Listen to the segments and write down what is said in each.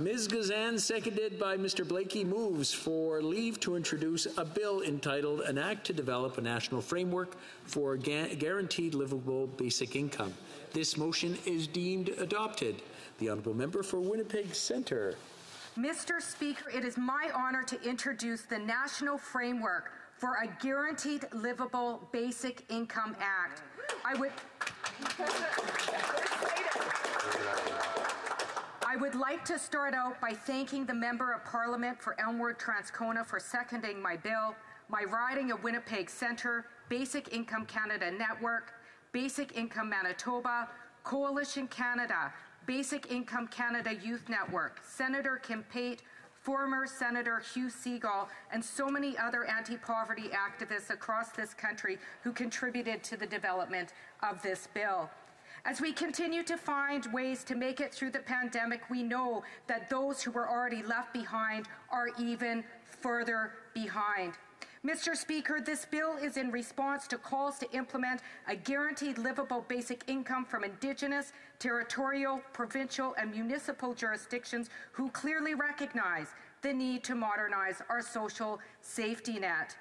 Ms. Gazan, seconded by Mr. Blaikie, moves for leave to introduce a bill entitled An Act to Develop a National Framework for Ga- Guaranteed Livable Basic Income. This motion is deemed adopted. The Honourable Member for Winnipeg Centre. Mr. Speaker, it is my honor to introduce the National Framework for a Guaranteed Livable Basic Income Act. I would would like to start out by thanking the Member of Parliament for Elmwood Transcona for seconding my bill, my riding of Winnipeg Centre, Basic Income Canada Network, Basic Income Manitoba, Coalition Canada, Basic Income Canada Youth Network, Senator Kim Pate, former Senator Hugh Segal, and so many other anti-poverty activists across this country who contributed to the development of this bill. As we continue to find ways to make it through the pandemic, we know that those who were already left behind are even further behind. Mr. Speaker, this bill is in response to calls to implement a guaranteed livable basic income from Indigenous, territorial, provincial, and municipal jurisdictions who clearly recognize the need to modernize our social safety net.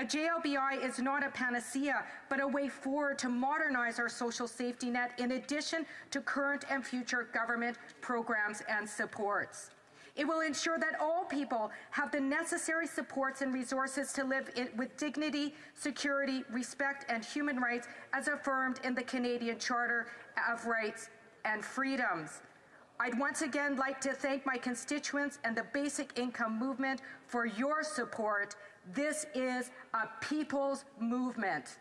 A GLBI is not a panacea, but a way forward to modernize our social safety net in addition to current and future government programs and supports. It will ensure that all people have the necessary supports and resources to live with dignity, security, respect, and human rights as affirmed in the Canadian Charter of Rights and Freedoms. I'd once again like to thank my constituents and the basic income movement for your support. This is a people's movement.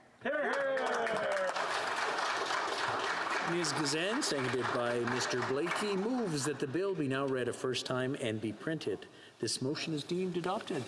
Ms. Gazan, seconded by Mr. Blaikie, moves that the bill be now read a first time and be printed. This motion is deemed adopted.